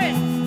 Yes!